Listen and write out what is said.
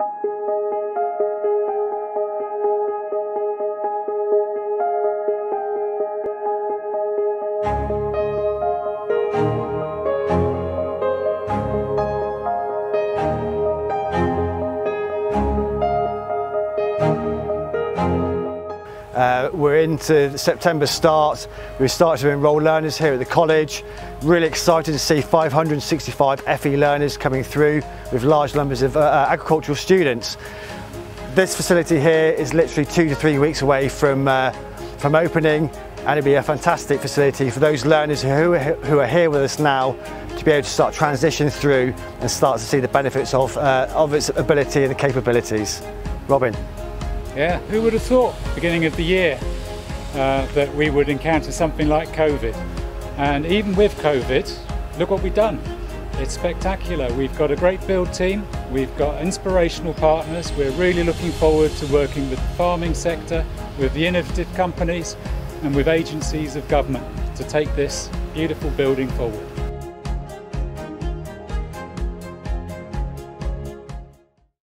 Thank you. Uh, we're into September start. We've started to enrol learners here at the college. Really excited to see 565 FE learners coming through with large numbers of uh, uh, agricultural students. This facility here is literally two to three weeks away from, uh, from opening and it'll be a fantastic facility for those learners who, who are here with us now to be able to start transition through and start to see the benefits of, uh, of its ability and the capabilities. Robin. Yeah, who would have thought, beginning of the year, uh, that we would encounter something like COVID? And even with COVID, look what we've done. It's spectacular. We've got a great build team, we've got inspirational partners. We're really looking forward to working with the farming sector, with the innovative companies, and with agencies of government to take this beautiful building forward.